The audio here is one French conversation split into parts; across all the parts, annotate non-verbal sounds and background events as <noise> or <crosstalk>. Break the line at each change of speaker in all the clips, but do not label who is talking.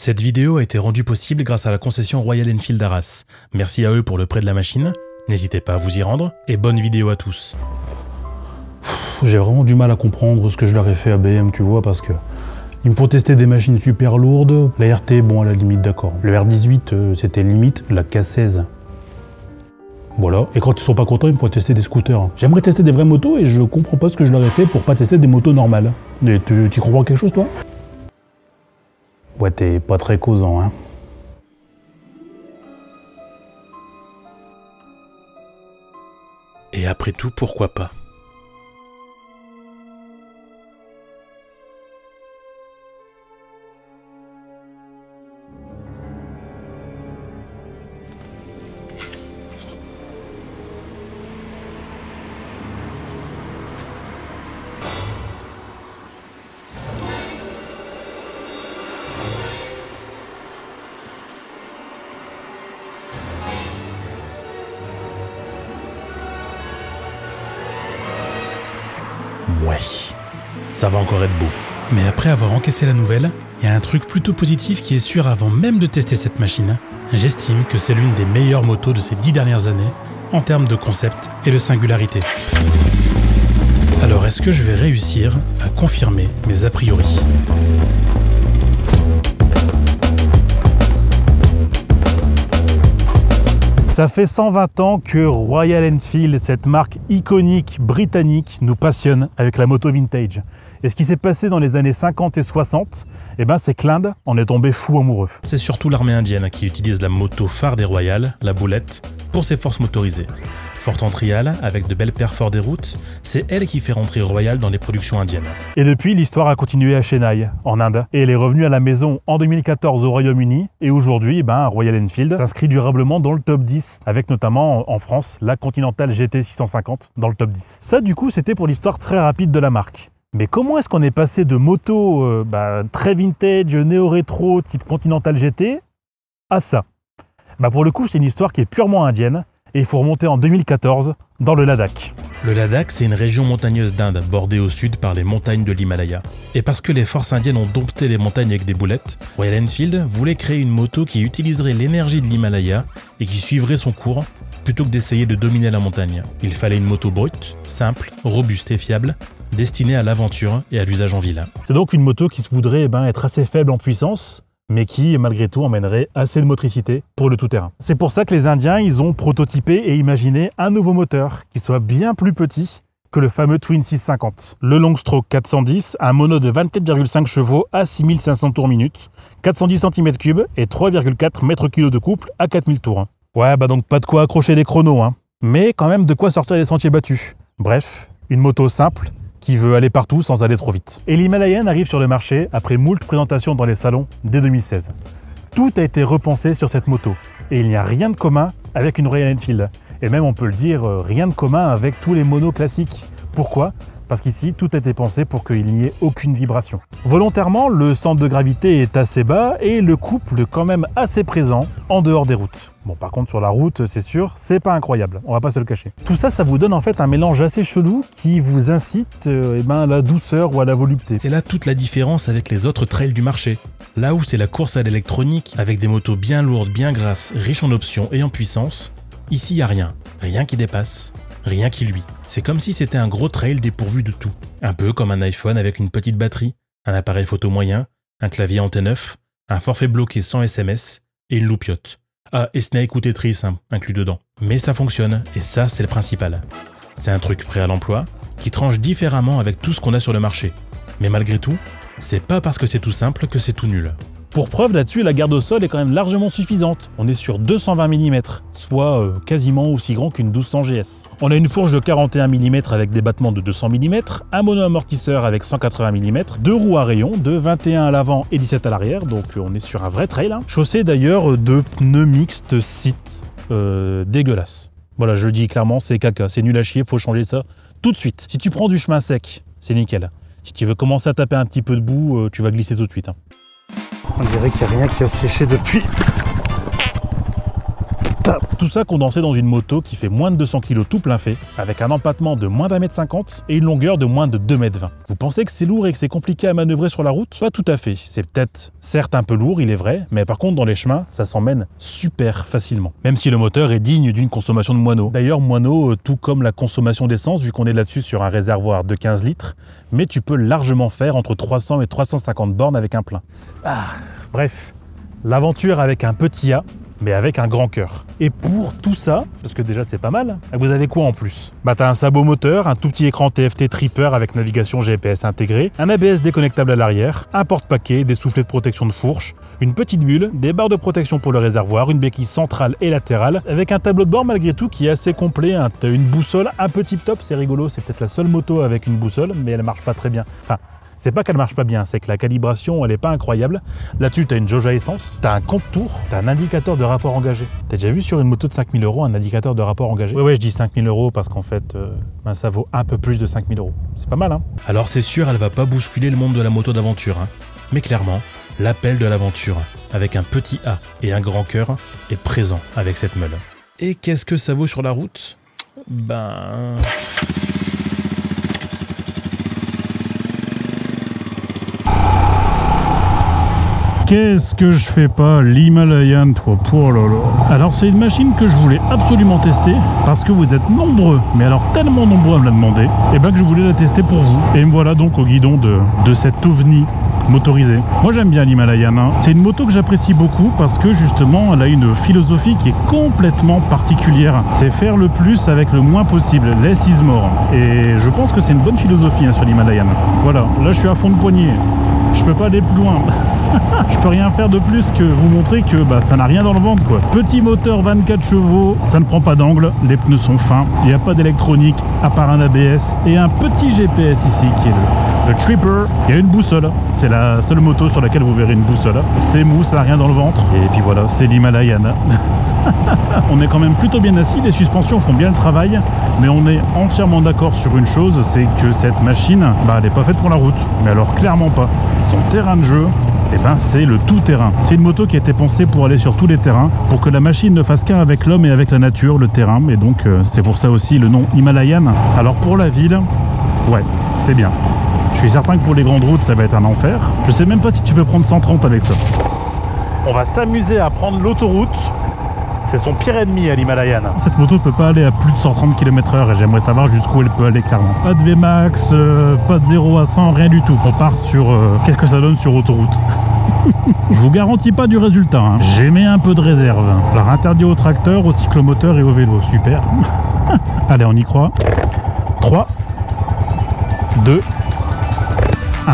Cette vidéo a été rendue possible grâce à la concession Royal Enfield d'Arras. Merci à eux pour le prêt de la machine. N'hésitez pas à vous y rendre et bonne vidéo à tous.
J'ai vraiment du mal à comprendre ce que je leur ai fait à BM, tu vois, parce que ils me font tester des machines super lourdes. La RT, bon, à la limite, d'accord. Le R18, euh, c'était limite. La K16, voilà. Et quand ils sont pas contents, ils me font tester des scooters. J'aimerais tester des vraies motos et je comprends pas ce que je leur ai fait pour pas tester des motos normales. Tu comprends quelque chose, toi? Ouais, t'es pas très causant, hein.
Et après tout, pourquoi pas? Ça va encore être beau. Mais après avoir encaissé la nouvelle, il y a un truc plutôt positif qui est sûr avant même de tester cette machine. J'estime que c'est l'une des meilleures motos de ces dix dernières années en termes de concept et de singularité. Alors est-ce que je vais réussir à confirmer mes a priori?
Ça fait 120 ans que Royal Enfield, cette marque iconique britannique, nous passionne avec la moto vintage. Et ce qui s'est passé dans les années 50 et 60, eh ben c'est que l'Inde en est tombé fou amoureux.
C'est surtout l'armée indienne qui utilise la moto phare des Royals, la boulette, pour ses forces motorisées. Forte en trial, avec de belles perfors des routes, c'est elle qui fait rentrer Royal dans les productions indiennes.
Et depuis, l'histoire a continué à Chennai, en Inde. Et elle est revenue à la maison en 2014 au Royaume-Uni. Et aujourd'hui, ben, Royal Enfield s'inscrit durablement dans le top 10, avec notamment en France la Continental GT 650 dans le top 10. Ça, du coup, c'était pour l'histoire très rapide de la marque. Mais comment est-ce qu'on est passé de moto euh, bah, très vintage, néo-rétro, type Continental GT, à ça? Bah Pour le coup, c'est une histoire qui est purement indienne, et il faut remonter en 2014 dans le Ladakh.
Le Ladakh, c'est une région montagneuse d'Inde, bordée au sud par les montagnes de l'Himalaya. Et parce que les forces indiennes ont dompté les montagnes avec des boulettes, Royal Enfield voulait créer une moto qui utiliserait l'énergie de l'Himalaya et qui suivrait son cours plutôt que d'essayer de dominer la montagne. Il fallait une moto brute, simple, robuste et fiable, destinée à l'aventure et à l'usage en ville.
C'est donc une moto qui se voudrait eh ben, être assez faible en puissance, mais qui, malgré tout, emmènerait assez de motricité pour le tout-terrain. C'est pour ça que les Indiens, ils ont prototypé et imaginé un nouveau moteur qui soit bien plus petit que le fameux Twin 650. Le Longstroke 410, un mono de 24,5 chevaux à 6500 tours minute, 410 cm3 et 3,4 mètres-kg de couple à 4000 tours. Ouais, bah donc pas de quoi accrocher des chronos, hein. Mais quand même de quoi sortir des sentiers battus. Bref, une moto simple qui veut aller partout sans aller trop vite. Et l'Himalayan arrive sur le marché après moult présentations dans les salons dès 2016. Tout a été repensé sur cette moto et il n'y a rien de commun avec une Royal Enfield. Et même on peut le dire, euh, rien de commun avec tous les monos classiques. Pourquoi? Parce qu'ici, tout a été pensé pour qu'il n'y ait aucune vibration. Volontairement, le centre de gravité est assez bas et le couple quand même assez présent en dehors des routes. Bon, par contre, sur la route, c'est sûr, c'est pas incroyable, on va pas se le cacher. Tout ça, ça vous donne en fait un mélange assez chelou qui vous incite euh, eh ben, à la douceur ou à la volupté.
C'est là toute la différence avec les autres trails du marché. Là où c'est la course à l'électronique, avec des motos bien lourdes, bien grasses, riches en options et en puissance, ici, il a rien. Rien qui dépasse, rien qui lui. C'est comme si c'était un gros trail dépourvu de tout. Un peu comme un iPhone avec une petite batterie, un appareil photo moyen, un clavier en T9, un forfait bloqué sans SMS et une loupiote. Ah, et Snake ou Tetris hein, inclus dedans. Mais ça fonctionne, et ça, c'est le principal. C'est un truc prêt à l'emploi, qui tranche différemment avec tout ce qu'on a sur le marché. Mais malgré tout, c'est pas parce que c'est tout simple que c'est tout nul.
Pour preuve là-dessus, la garde au sol est quand même largement suffisante. On est sur 220 mm, soit euh, quasiment aussi grand qu'une 1200 GS. On a une fourche de 41 mm avec des battements de 200 mm, un mono-amortisseur avec 180 mm, deux roues à rayon, de 21 à l'avant et 17 à l'arrière, donc euh, on est sur un vrai trail. Hein. Chaussée d'ailleurs de pneus mixtes site, euh, dégueulasse. Voilà, je le dis clairement, c'est caca, c'est nul à chier, faut changer ça tout de suite. Si tu prends du chemin sec, c'est nickel. Si tu veux commencer à taper un petit peu de boue, tu vas glisser tout de suite. Hein. On dirait qu'il n'y a rien qui a séché depuis. Tout ça condensé dans une moto qui fait moins de 200 kg tout plein fait, avec un empattement de moins d'un mètre 50 et une longueur de moins de 2 mètres 20. Vous pensez que c'est lourd et que c'est compliqué à manœuvrer sur la route? Pas tout à fait. C'est peut-être certes un peu lourd, il est vrai, mais par contre dans les chemins, ça s'emmène super facilement. Même si le moteur est digne d'une consommation de moineau. D'ailleurs, moineau, euh, tout comme la consommation d'essence, vu qu'on est là-dessus sur un réservoir de 15 litres, mais tu peux largement faire entre 300 et 350 bornes avec un plein. Ah, bref, l'aventure avec un petit A, mais avec un grand cœur. Et pour tout ça, parce que déjà c'est pas mal, vous avez quoi en plus? Bah t'as un sabot moteur, un tout petit écran TFT Tripper avec navigation GPS intégrée, un ABS déconnectable à l'arrière, un porte-paquet, des soufflets de protection de fourche, une petite bulle, des barres de protection pour le réservoir, une béquille centrale et latérale, avec un tableau de bord malgré tout qui est assez complet, hein. Une boussole un peu tip top, c'est rigolo, c'est peut-être la seule moto avec une boussole, mais elle marche pas très bien. C'est pas qu'elle marche pas bien, c'est que la calibration, elle est pas incroyable. Là-dessus, tu as une jauge à essence, tu as un compte tour, tu as un indicateur de rapport engagé. T'as déjà vu sur une moto de 5000 euros un indicateur de rapport engagé? Ouais, ouais, je dis 5000 euros parce qu'en fait, euh, ben, ça vaut un peu plus de 5000 euros. C'est pas mal, hein?
Alors c'est sûr, elle va pas bousculer le monde de la moto d'aventure, hein. mais clairement, l'appel de l'aventure, avec un petit A et un grand cœur, est présent avec cette meule. Et qu'est-ce que ça vaut sur la route? Ben...
Qu'est-ce que je fais pas l'Himalayan, toi pour lolo. Alors c'est une machine que je voulais absolument tester parce que vous êtes nombreux, mais alors tellement nombreux à me la demander, et ben que je voulais la tester pour vous. Et me voilà donc au guidon de, de cet ovni motorisé. Moi j'aime bien l'Himalayan. hein. C'est une moto que j'apprécie beaucoup parce que justement elle a une philosophie qui est complètement particulière. C'est faire le plus avec le moins possible. Less is more. Et je pense que c'est une bonne philosophie hein, sur l'Himalayan. Voilà, là je suis à fond de poignée. Je peux pas aller plus loin. <laughs> <laughs> je peux rien faire de plus que vous montrer que bah, ça n'a rien dans le ventre quoi. Petit moteur 24 chevaux, ça ne prend pas d'angle, les pneus sont fins, il n'y a pas d'électronique à part un ABS et un petit GPS ici qui est le, Tripper. Il y a une boussole, c'est la seule moto sur laquelle vous verrez une boussole. C'est mou, ça n'a rien dans le ventre. Et puis voilà, c'est l'Himalayan. <laughs> on est quand même plutôt bien assis, les suspensions font bien le travail, mais on est entièrement d'accord sur une chose, c'est que cette machine, bah, elle n'est pas faite pour la route. Mais alors clairement pas. Son terrain de jeu, eh ben, c'est le tout-terrain. C'est une moto qui a été pensée pour aller sur tous les terrains, pour que la machine ne fasse qu'un avec l'homme et avec la nature, le terrain. Et donc, euh, c'est pour ça aussi le nom Himalayan. Alors, pour la ville, ouais, c'est bien. Je suis certain que pour les grandes routes, ça va être un enfer. Je sais même pas si tu peux prendre 130 avec ça. On va s'amuser à prendre l'autoroute. C'est son pire ennemi à l'Himalayan. Cette moto ne peut pas aller à plus de 130 km/h et j'aimerais savoir jusqu'où elle peut aller clairement. Pas de Vmax, euh, pas de 0 à 100, rien du tout. On part sur euh, qu'est-ce que ça donne sur autoroute. <laughs> Je vous garantis pas du résultat. hein. J'ai mis un peu de réserve. Alors interdit au tracteur, au cyclomoteur et au vélo. Super. <laughs> Allez, on y croit. 3, 2, 1.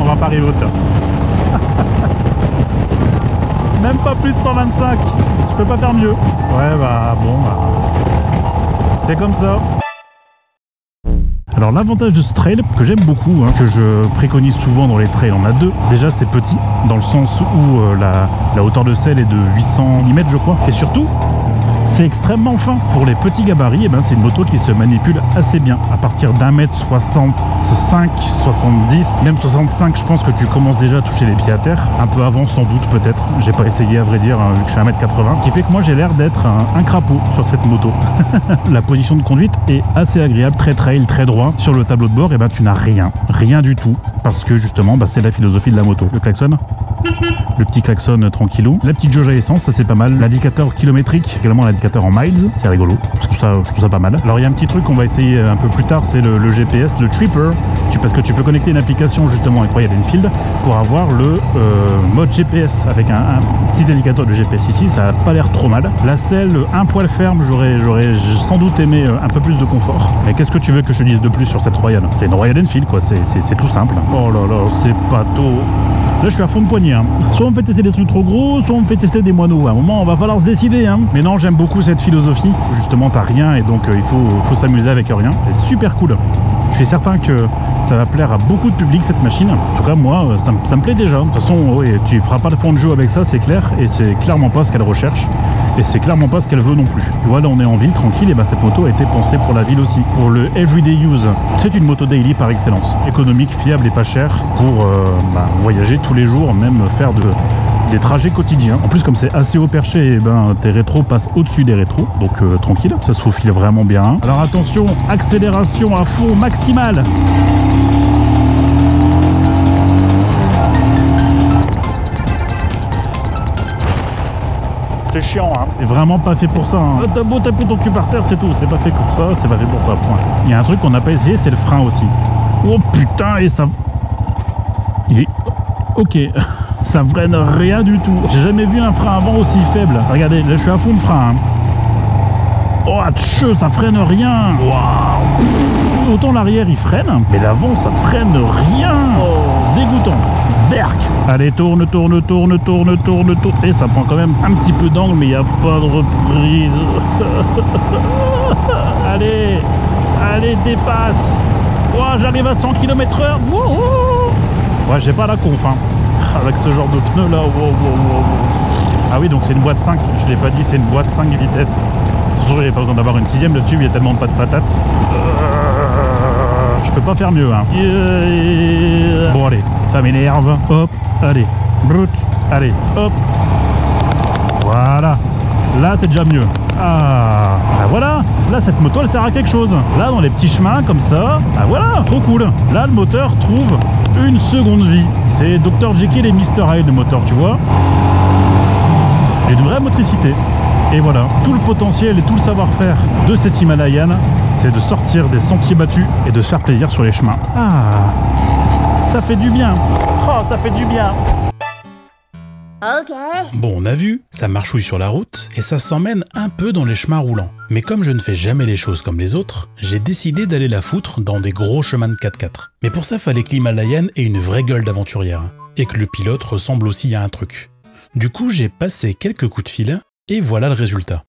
On va pas arriver au <laughs> top. Même pas plus de 125. Je peux pas faire mieux. Ouais bah bon bah. C'est comme ça. Alors l'avantage de ce trail, que j'aime beaucoup, hein, que je préconise souvent dans les trails, on a deux. Déjà c'est petit, dans le sens où euh, la, la hauteur de selle est de 800 mm je crois. Et surtout, c'est extrêmement fin. Pour les petits gabarits, eh ben, c'est une moto qui se manipule assez bien. À partir d'un mètre 65, 70, même 65, je pense que tu commences déjà à toucher les pieds à terre. Un peu avant, sans doute, peut-être. J'ai pas essayé, à vrai dire, hein, vu que je suis 1m80. Qui fait que moi, j'ai l'air d'être un, crapaud sur cette moto. <laughs> La position de conduite est assez agréable, très trail, très droit. Sur le tableau de bord, eh ben, tu n'as rien. Rien du tout. Parce que justement, bah, c'est la philosophie de la moto. Le klaxon le petit klaxon tranquillou. La petite jauge à essence, ça c'est pas mal. L'indicateur kilométrique, également l'indicateur en miles, c'est rigolo. Je trouve, ça, je trouve pas mal. Alors il y a un petit truc qu'on va essayer un peu plus tard, c'est le, GPS, le Tripper. Parce que tu peux connecter une application justement avec Royal Enfield pour avoir le euh, mode GPS avec un, petit indicateur de GPS ici. Ça a pas l'air trop mal. La selle, un poil ferme, j'aurais, sans doute aimé euh, un peu plus de confort. Mais qu'est-ce que tu veux que je dise de plus sur cette Royal? C'est une Royal Enfield quoi, c'est tout simple. Oh là là, c'est pas tôt. Là, je suis à fond de poignée. hein. Soit on me fait tester des trucs trop gros, soit on me fait tester des moineaux. À un moment, on va falloir se décider. hein. Mais non, j'aime beaucoup cette philosophie. Justement, t'as rien et donc euh, il faut, faut s'amuser avec rien. C'est super cool. Je suis certain que ça va plaire à beaucoup de public cette machine. En tout cas, moi, euh, ça, me- ça me plaît déjà. De toute façon, oui, tu feras pas de fond de jeu avec ça, c'est clair. Et c'est clairement pas ce qu'elle recherche. Et c'est clairement pas ce qu'elle veut non plus. Tu vois, là, on est en ville, tranquille. Et ben, cette moto a été pensée pour la ville aussi. Pour le everyday use. C'est une moto daily par excellence. Économique, fiable et pas chère pour euh, bah, voyager tous les jours, même faire de, des trajets quotidiens. En plus, comme c'est assez haut perché, eh ben, tes rétros passent au-dessus des rétros. Donc, euh, tranquille, ça se faufile vraiment bien. Alors, attention, accélération à fond maximale. C'est chiant, hein. C'est vraiment pas fait pour ça. Hein. T'as beau taper ton cul par terre, c'est tout. C'est pas fait pour ça, c'est pas fait pour ça, point. Il y a un truc qu'on n'a pas essayé, c'est le frein aussi. Oh putain, et ça. Est- Ok, <laughs> ça freine rien du tout. J'ai jamais vu un frein avant aussi faible. Regardez, là je suis à fond de frein. hein. Oh, tcheu, ça freine rien. Waouh. Autant l'arrière il freine, mais l'avant ça freine rien. Oh, dégoûtant. Allez, tourne, tourne, tourne, tourne, tourne, tourne. Et ça prend quand même un petit peu d'angle, mais il n'y a pas de reprise. <laughs> allez, allez, dépasse. Ouah, j'arrive à 100 km/h. Wouhou. Ouais, j'ai pas la conf, hein. <laughs> Avec ce genre de pneu là. wow, wow, wow, wow. Ah oui, donc c'est une boîte 5. Je l'ai pas dit, c'est une boîte 5 vitesses. Toujours, il pas besoin d'avoir une sixième là-dessus, il y a tellement pas de patates. Euh, Je peux pas faire mieux, hein. Yeah. Bon, allez, ça m'énerve. Hop, allez, brut, allez, hop. Voilà. Là, c'est déjà mieux. Ah, ah, voilà. Là, cette moto, elle sert à quelque chose. Là, dans les petits chemins comme ça, ah voilà, trop cool. Là, le moteur trouve une seconde vie. C'est Dr Jekyll et Mr Hyde, le moteur, tu vois. J'ai une vraie motricité. Et voilà, tout le potentiel et tout le savoir-faire de cette Himalayan, c'est de sortir des sentiers battus et de se faire plaisir sur les chemins. Ah, ça fait du bien. Oh, ça fait du bien.
Okay.
Bon, on a vu, ça marchouille sur la route et ça s'emmène un peu dans les chemins roulants. Mais comme je ne fais jamais les choses comme les autres, j'ai décidé d'aller la foutre dans des gros chemins de 4x4. Mais pour ça, fallait que l'Himalayan ait une vraie gueule d'aventurière et que le pilote ressemble aussi à un truc. Du coup, j'ai passé quelques coups de fil et voilà le résultat.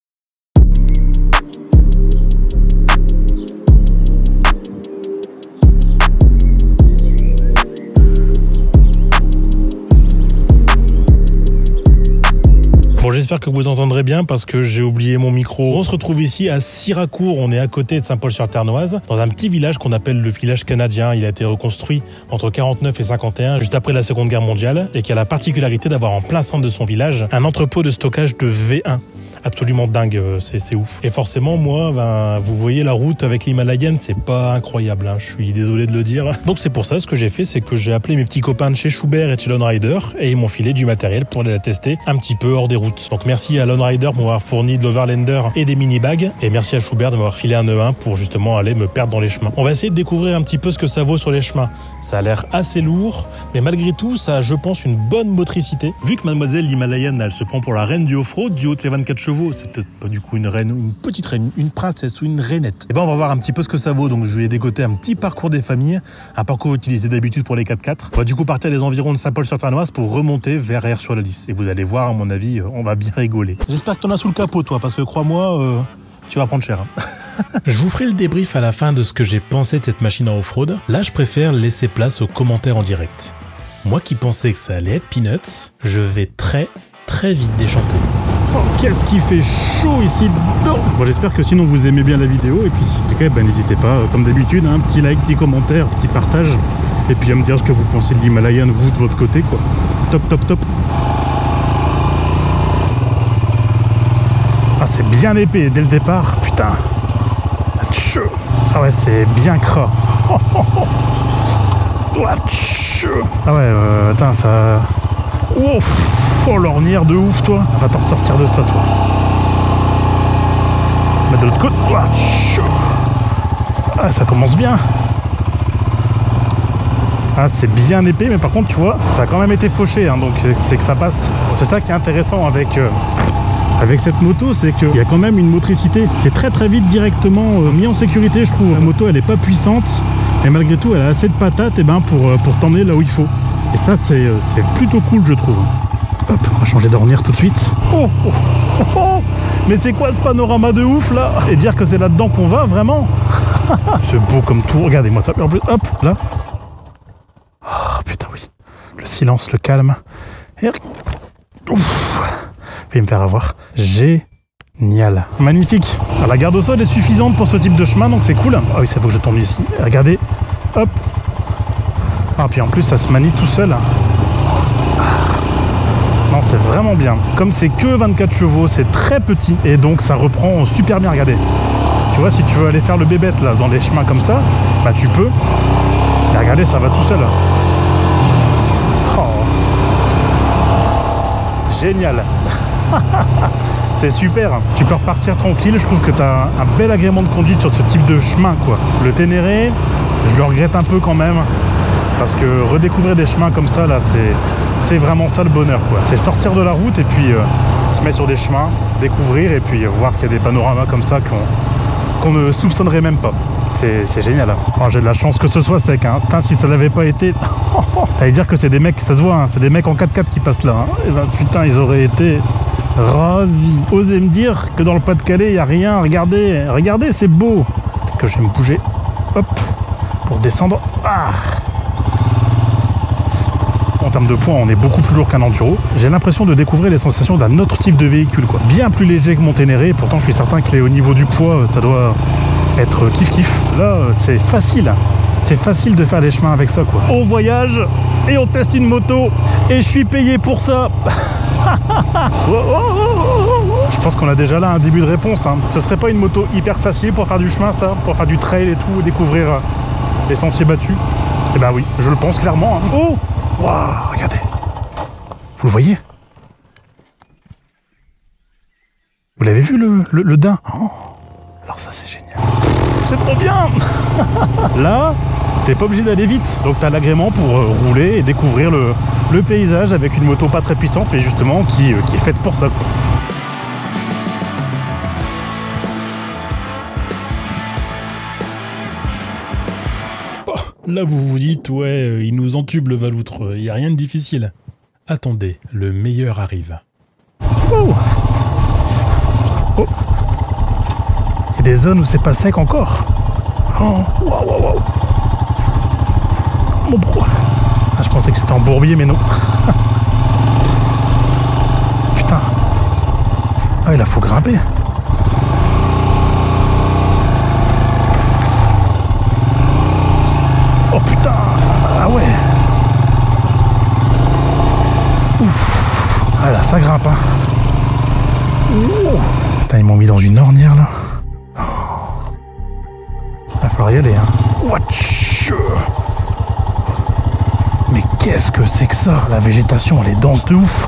J'espère que vous entendrez bien parce que j'ai oublié mon micro. On se retrouve ici à Siracourt, on est à côté de Saint-Paul-sur-Ternoise, dans un petit village qu'on appelle le village canadien. Il a été reconstruit entre 49 et 51, juste après la Seconde Guerre mondiale, et qui a la particularité d'avoir en plein centre de son village un entrepôt de stockage de V1 absolument dingue, euh, c'est ouf. Et forcément, moi, ben, vous voyez la route avec l'Himalayan, c'est pas incroyable, hein, je suis désolé de le dire. <laughs> Donc c'est pour ça, ce que j'ai fait, c'est que j'ai appelé mes petits copains de chez Schubert et chez Lone Rider, et ils m'ont filé du matériel pour aller la tester un petit peu hors des routes. Donc merci à Lone Rider de m'avoir fourni de l'Overlander et des mini-bags, et merci à Schubert de m'avoir filé un E1 pour justement aller me perdre dans les chemins. On va essayer de découvrir un petit peu ce que ça vaut sur les chemins. Ça a l'air assez lourd, mais malgré tout, ça a, je pense, une bonne motricité. Vu que mademoiselle l'Himalayan, elle se prend pour la reine du off-road, du haut de ses 24 chevaux, c'est peut-être pas du coup une reine, ou une petite reine, une princesse ou une rainette. Et ben on va voir un petit peu ce que ça vaut. Donc je vais dégoter un petit parcours des familles, un parcours utilisé d'habitude pour les 4x4. On va du coup partir des environs de Saint-Paul-sur-Ternoise pour remonter vers Air sur la lys. Et vous allez voir, à mon avis, euh, on va bien rigoler. J'espère que t'en as sous le capot, toi, parce que crois-moi, euh, tu vas prendre cher. hein. <laughs> Je vous ferai le débrief à la fin de ce que j'ai pensé de cette machine en off-road. Là, je préfère laisser place aux commentaires en direct. Moi qui pensais que ça allait être peanuts, je vais très très vite déchanter.
Oh, qu'est-ce qui fait chaud ici dedans Bon, j'espère que sinon vous aimez bien la vidéo. Et puis si c'est le cas, ben, n'hésitez pas, euh, comme d'habitude, un petit like, petit commentaire, petit partage. Et puis à me dire ce que vous pensez de l'Himalayan, vous de votre côté, quoi. Top, top, top. Ah, c'est bien épais dès le départ, putain. Tchou. Ah ouais, c'est bien. Ouah, <laughs> tchou. Ah ouais, euh, attends, ça... Oh l'ornière de ouf toi. Va t'en ressortir de ça toi. Mais de l'autre côté. Ah ça commence bien. Ah c'est bien épais mais par contre tu vois ça a quand même été fauché hein, donc c'est que ça passe. C'est ça qui est intéressant avec, euh, cette moto c'est qu'il y a quand même une motricité. C'est très très vite directement euh, mis en sécurité je trouve. La moto elle est pas puissante mais malgré tout elle a assez de patates et ben, pour, euh, pour t'emmener là où il faut. Et ça, c'est euh, c'est plutôt cool, je trouve. Hop, on va changer d'ornière tout de suite. Oh, oh, oh, oh Mais c'est quoi ce panorama de ouf, là? Et dire que c'est là-dedans qu'on va, vraiment? <laughs> C'est beau comme tout. Regardez-moi ça. Hop, là. Oh putain, oui. Le silence, le calme. Et... Ouf. me faire avoir. Génial. Magnifique. la garde au sol est suffisante pour ce type de chemin, donc c'est cool. Ah oui, ça faut que je tombe ici. Regardez. Hop. Ah, puis en plus, ça se manie tout seul. Non, c'est vraiment bien. Comme c'est que 24 chevaux, c'est très petit et donc ça reprend super bien. Regardez. Tu vois, si tu veux aller faire le bébête là dans des chemins comme ça, bah tu peux. Et regardez, ça va tout seul. Oh. Génial. <laughs> c'est super. Tu peux repartir tranquille. Je trouve que tu as un bel agrément de conduite sur ce type de chemin. quoi. Le Ténéré, je le regrette un peu quand même. Parce que redécouvrir des chemins comme ça, là, c'est vraiment ça le bonheur. C'est sortir de la route et puis euh, se mettre sur des chemins, découvrir et puis voir qu'il y a des panoramas comme ça qu'on ne soupçonnerait même pas. C'est génial. Hein. J'ai de la chance que ce soit sec. Hein. si ça n'avait pas été... <laughs> T'allais dire que c'est des mecs, ça se voit, hein. c'est des mecs en 4x4 qui passent là. Et eh ben, putain, ils auraient été ravis. Osez me dire que dans le Pas-de-Calais, il n'y a rien. Regardez, regardez, c'est beau. Peut-être que je vais me bouger. Hop, pour descendre. Ah en termes de poids, on est beaucoup plus lourd qu'un enduro. J'ai l'impression de découvrir les sensations d'un autre type de véhicule, quoi. Bien plus léger que mon Ténéré, pourtant je suis certain que au niveau du poids, ça doit être kiff kiff. Là, c'est facile. C'est facile de faire les chemins avec ça, quoi. On voyage et on teste une moto et je suis payé pour ça. <laughs> Je pense qu'on a déjà là un début de réponse. Hein. Ce serait pas une moto hyper facile pour faire du chemin, ça? Pour faire du trail et tout, découvrir euh, les sentiers battus? Eh ben oui, je le pense clairement. Hein. Oh Regardez. Vous le voyez? Vous l'avez vu le, le, daim? Oh, Alors ça c'est génial. C'est trop bien <laughs> Là, t'es pas obligé d'aller vite. Donc t'as l'agrément pour euh, rouler et découvrir le, le, paysage avec une moto pas très puissante mais justement qui, euh, qui est faite pour ça.
Vous vous dites, ouais, euh, il nous entube le valoutre, il n'y a rien de difficile. Attendez, le meilleur arrive.
Oh Il y a des zones où c'est pas sec encore. Oh, Mon bro ah, Je pensais que c'était en bourbier, mais non. <laughs> Putain. Ah, il a faut grimper. Oh putain Ah ouais Ouf Ah là, ça grimpe, hein Putain, ils m'ont mis dans une ornière, là. Oh. Va falloir y aller, hein. Watch Mais qu'est-ce que c'est que ça? La végétation, elle est dense de ouf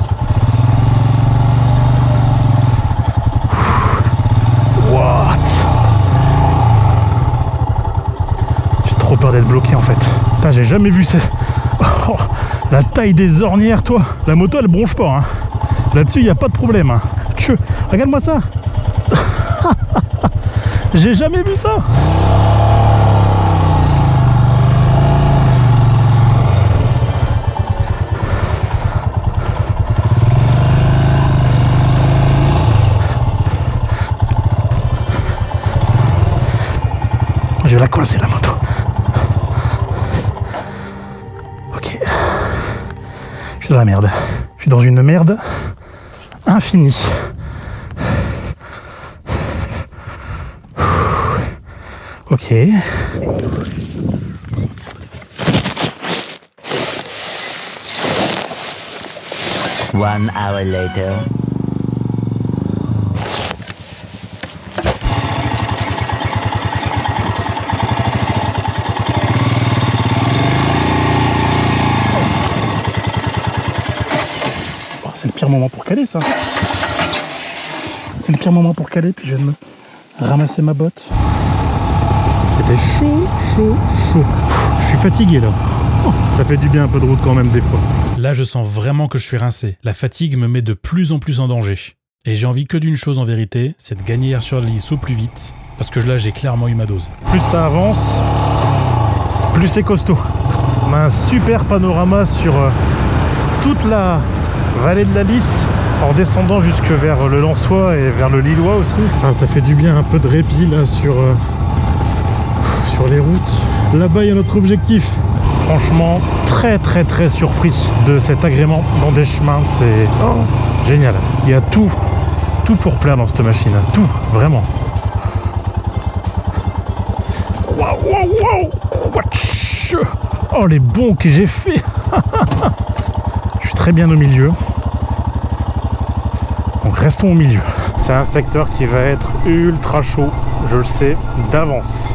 peur d'être bloqué en fait. j'ai jamais vu ça. <laughs> Oh, la taille des ornières, toi. La moto, elle bronche pas. Hein. Là-dessus, il n'y a pas de problème. Hein. Regarde-moi ça. <laughs> j'ai jamais vu ça. Je vais la coincer la moto. dans la merde. Je suis dans une merde infinie. Ok. One hour later. Caler ça. C'est le pire moment pour caler, puis je viens de me ramasser ma botte. C'était chaud, chaud, chaud. Je suis fatigué là. Ça fait du bien un peu de route quand même des fois.
Là, je sens vraiment que je suis rincé. La fatigue me met de plus en plus en danger. Et j'ai envie que d'une chose en vérité, c'est de gagner sur la lisse au plus vite. Parce que là, j'ai clairement eu ma dose.
Plus ça avance, plus c'est costaud. On a un super panorama sur euh, toute la, vallée de la Lys en descendant jusque vers le Lançois et vers le Lillois aussi. Ah, ça fait du bien un peu de répit là sur, euh, sur les routes. Là-bas, il y a notre objectif. Franchement, très très très surpris de cet agrément dans des chemins. C'est oh, génial. Il y a tout, tout pour plaire dans cette machine. Tout, vraiment. Waouh, waouh, waouh Oh, les bons que j'ai fait <laughs> très bien au milieu. Donc restons au milieu. C'est un secteur qui va être ultra chaud, je le sais d'avance.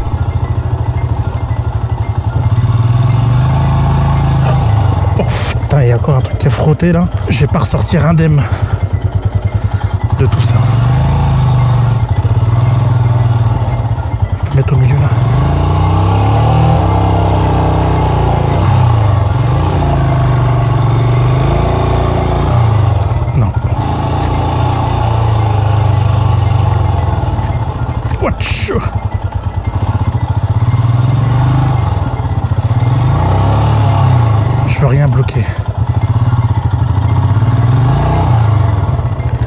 Oh putain, il y a encore un truc qui est frotté là. Je vais pas ressortir indemne de tout ça. Je vais mettre au milieu là. Non. Watch. Je veux rien bloquer.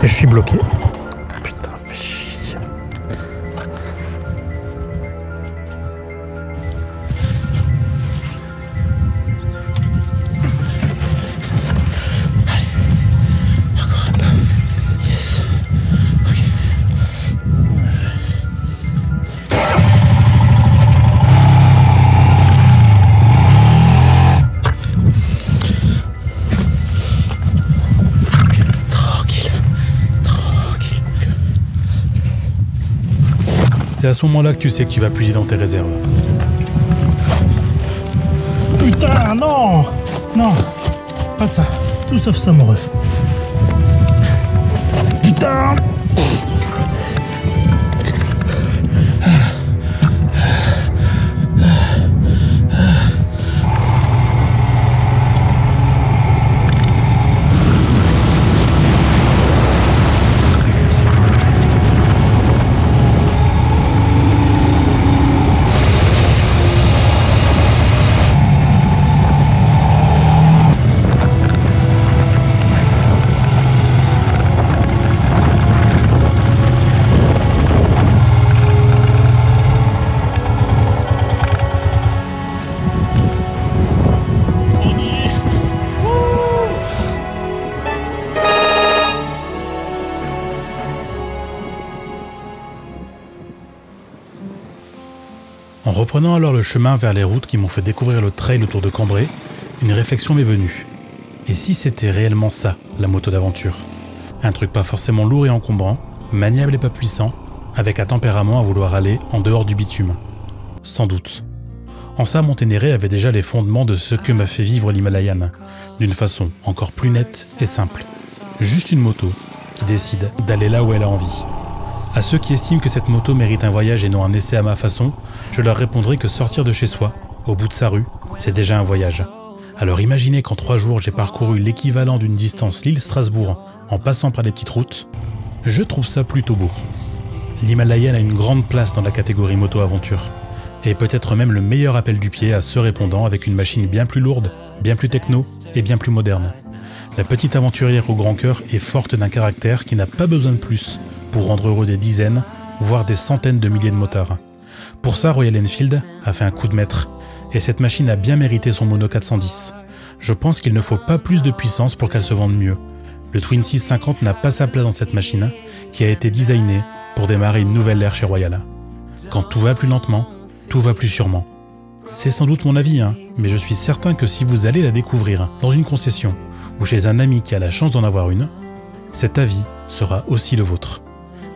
Et je suis bloqué.
À ce moment-là que tu sais que tu vas puiser dans tes réserves.
Putain, non Non Pas ça. Tout sauf ça, mon ref. Putain
reprenant alors le chemin vers les routes qui m'ont fait découvrir le trail autour de Cambrai, une réflexion m'est venue. Et si c'était réellement ça, la moto d'aventure? Un truc pas forcément lourd et encombrant, maniable et pas puissant, avec un tempérament à vouloir aller en dehors du bitume. Sans doute. En ça, Monténéré avait déjà les fondements de ce que m'a fait vivre l'Himalayan, d'une façon encore plus nette et simple. Juste une moto qui décide d'aller là où elle a envie. À ceux qui estiment que cette moto mérite un voyage et non un essai à ma façon, je leur répondrai que sortir de chez soi, au bout de sa rue, c'est déjà un voyage. Alors imaginez qu'en trois jours j'ai parcouru l'équivalent d'une distance Lille-Strasbourg en passant par les petites routes, je trouve ça plutôt beau. L'Himalayan a une grande place dans la catégorie moto-aventure, et peut-être même le meilleur appel du pied à ceux répondant avec une machine bien plus lourde, bien plus techno et bien plus moderne. La petite aventurière au grand cœur est forte d'un caractère qui n'a pas besoin de plus pour rendre heureux des dizaines, voire des centaines de milliers de motards. Pour ça, Royal Enfield a fait un coup de maître, et cette machine a bien mérité son mono 410. Je pense qu'il ne faut pas plus de puissance pour qu'elle se vende mieux. Le Twin 650 n'a pas sa place dans cette machine, qui a été designée pour démarrer une nouvelle ère chez Royal. Quand tout va plus lentement, tout va plus sûrement. C'est sans doute mon avis, hein, mais je suis certain que si vous allez la découvrir dans une concession ou chez un ami qui a la chance d'en avoir une, cet avis sera aussi le vôtre.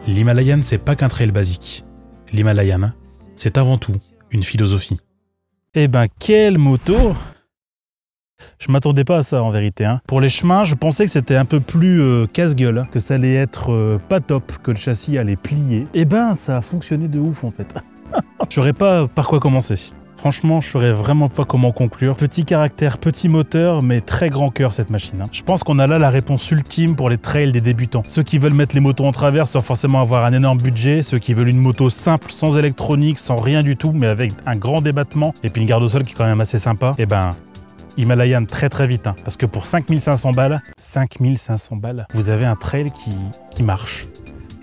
L'Himalayan, c'est pas qu'un trail basique. L'Himalayan, c'est avant tout une philosophie.
Eh ben, quelle moto Je m'attendais pas à ça en vérité. hein. Pour les chemins, je pensais que c'était un peu plus euh, casse-gueule, hein, que ça allait être euh, pas top, que le châssis allait plier. Eh ben, ça a fonctionné de ouf en fait. <laughs> je saurais pas par quoi commencer. Franchement, je saurais vraiment pas comment conclure. Petit caractère, petit moteur, mais très grand cœur cette machine. hein. Je pense qu'on a là la réponse ultime pour les trails des débutants. Ceux qui veulent mettre les motos en travers sans forcément avoir un énorme budget, ceux qui veulent une moto simple, sans électronique, sans rien du tout, mais avec un grand débattement et puis une garde au sol qui est quand même assez sympa, et ben Himalayan très très vite, hein, parce que pour 5500 balles, 5500 balles, vous avez un trail qui marche.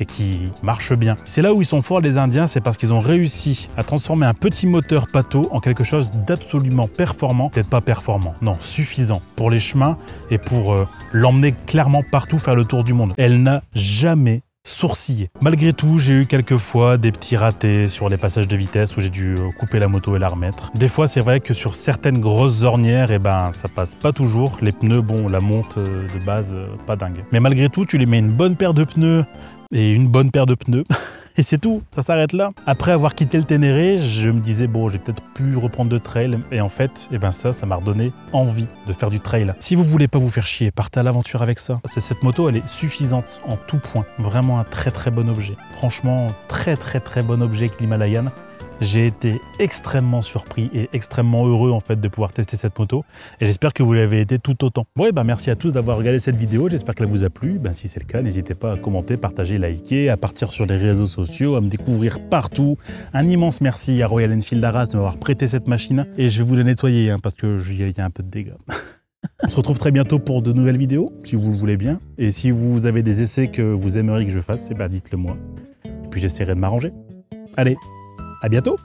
Et qui marche bien. C'est là où ils sont forts les Indiens, c'est parce qu'ils ont réussi à transformer un petit moteur pâteau en quelque chose d'absolument performant, peut-être pas performant, non, suffisant pour les chemins et pour euh, l'emmener clairement partout faire le tour du monde. Elle n'a jamais sourcillé. Malgré tout, j'ai eu quelques fois des petits ratés sur les passages de vitesse où j'ai dû euh, couper la moto et la remettre. Des fois, c'est vrai que sur certaines grosses ornières, eh ben, ça passe pas toujours. Les pneus, bon, la monte euh, de base, euh, pas dingue. Mais malgré tout, tu lui mets une bonne paire de pneus et une bonne paire de pneus. <laughs> <laughs> Et c'est tout, ça s'arrête là. Après avoir quitté le Ténéré, je me disais, bon, j'ai peut-être pu reprendre de trail. Et en fait, eh ben ça, ça m'a redonné envie de faire du trail. Si vous voulez pas vous faire chier, partez à l'aventure avec ça. Cette moto, elle est suffisante en tout point. Vraiment un très très bon objet. Franchement, très très très bon objet avec l'Himalayan. J'ai été extrêmement surpris et extrêmement heureux en fait de pouvoir tester cette moto et j'espère que vous l'avez été tout autant. Bon et ben merci à tous d'avoir regardé cette vidéo, j'espère qu'elle vous a plu. Ben, si c'est le cas, n'hésitez pas à commenter, partager, liker, à partir sur les réseaux sociaux, à me découvrir partout. Un immense merci à Royal Enfield Arras de m'avoir prêté cette machine et je vais vous la nettoyer hein, parce que y a un peu de dégâts. <laughs> On se retrouve très bientôt pour de nouvelles vidéos, si vous le voulez bien. Et si vous avez des essais que vous aimeriez que je fasse, eh ben dites-le moi. Et puis j'essaierai de m'arranger. Allez, à bientôt